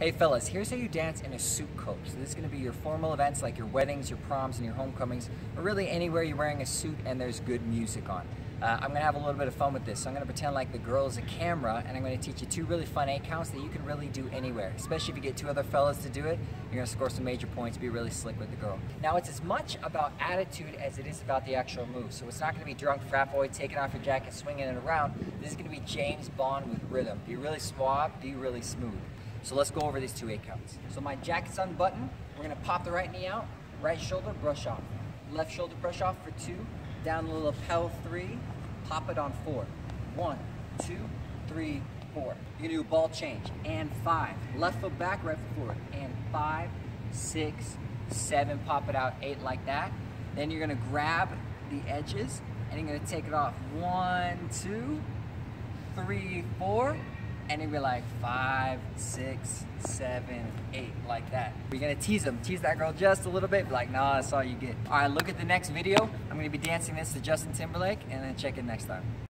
Hey fellas, here's how you dance in a suit coat. So this is gonna be your formal events like your weddings, your proms, and your homecomings, or really anywhere you're wearing a suit and there's good music on. Uh, I'm gonna have a little bit of fun with this. So I'm gonna pretend like the girl is a camera and I'm gonna teach you two really fun eight counts that you can really do anywhere. Especially if you get two other fellas to do it, you're gonna score some major points, be really slick with the girl. Now it's as much about attitude as it is about the actual move. So it's not gonna be drunk frat boy taking off your jacket, swinging it around. This is gonna be James Bond with rhythm. Be really suave, be really smooth. So let's go over these two eight counts. So my jacket's unbuttoned. We're gonna pop the right knee out, right shoulder brush off. Left shoulder brush off for two, down the lapel three, pop it on four. One, two, three, four. You're gonna do a ball change, and five. Left foot back, right foot forward, and five, six, seven, pop it out, eight like that. Then you're gonna grab the edges, and you're gonna take it off. One, two, three, four, and it'd be like five, six, seven, eight, like that. We're gonna tease them, tease that girl just a little bit, be like, nah, that's all you get. All right, look at the next video. I'm gonna be dancing this to Justin Timberlake, and then check it next time.